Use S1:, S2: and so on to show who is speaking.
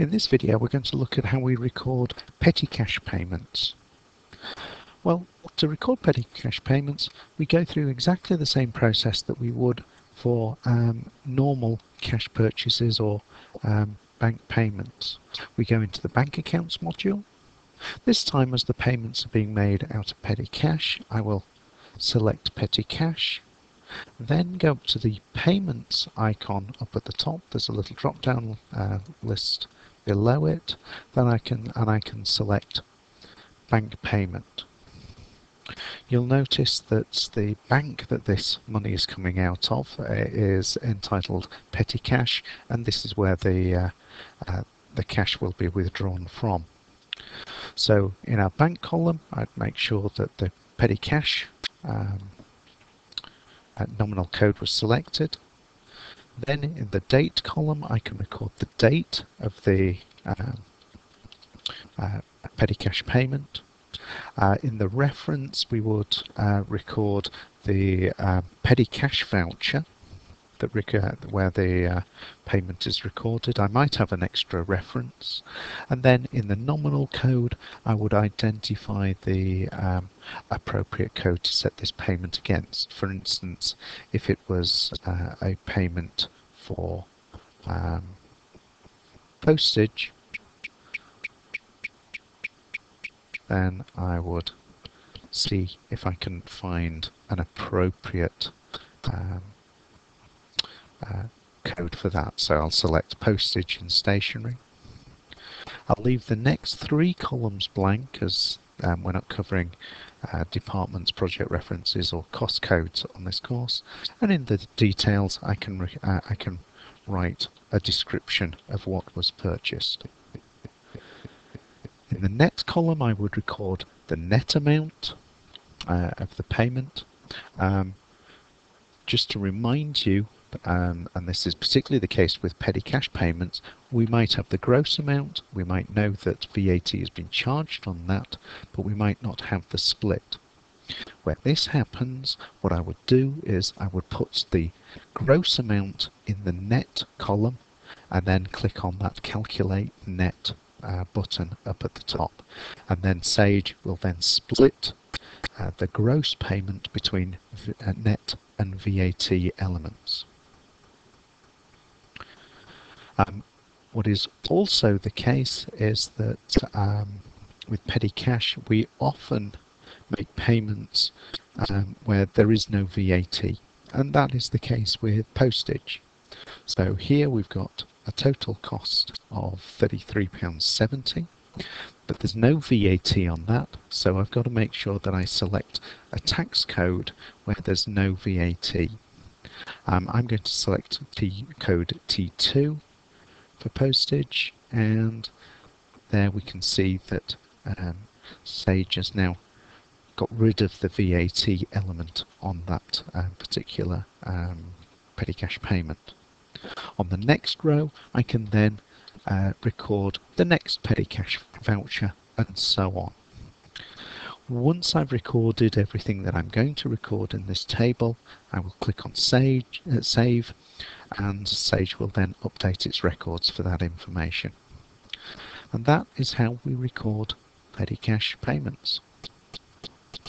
S1: In this video we're going to look at how we record petty cash payments. Well, to record petty cash payments we go through exactly the same process that we would for um, normal cash purchases or um, bank payments. We go into the bank accounts module. This time as the payments are being made out of petty cash I will select petty cash then go up to the payments icon up at the top. There's a little drop down uh, list below it. Then I can and I can select bank payment. You'll notice that the bank that this money is coming out of uh, is entitled petty cash and this is where the uh, uh, the cash will be withdrawn from. So in our bank column I'd make sure that the petty cash um, nominal code was selected. Then in the date column, I can record the date of the uh, uh, petty cash payment. Uh, in the reference, we would uh, record the uh, petty cash voucher that where the uh, payment is recorded. I might have an extra reference. And then in the nominal code, I would identify the um, appropriate code to set this payment against. For instance, if it was uh, a payment for um, postage, then I would see if I can find an appropriate um, uh, code for that. So I'll select postage and stationery. I'll leave the next three columns blank as um, we're not covering uh, departments, project references or cost codes on this course. And in the details I can, uh, I can write a description of what was purchased. In the next column I would record the net amount uh, of the payment. Um, just to remind you um, and this is particularly the case with petty cash payments, we might have the gross amount, we might know that VAT has been charged on that, but we might not have the split. Where this happens, what I would do is I would put the gross amount in the net column and then click on that calculate net uh, button up at the top and then Sage will then split uh, the gross payment between uh, net and VAT elements. Um, what is also the case is that um, with petty cash, we often make payments um, where there is no VAT, and that is the case with postage. So here we've got a total cost of £33.70, but there's no VAT on that, so I've got to make sure that I select a tax code where there's no VAT. Um, I'm going to select T code T2 for postage and there we can see that um, Sage has now got rid of the VAT element on that uh, particular um, petty cash payment. On the next row I can then uh, record the next petty cash voucher and so on. Once I've recorded everything that I'm going to record in this table, I will click on Sage, uh, Save and Sage will then update its records for that information. And that is how we record petty cash payments.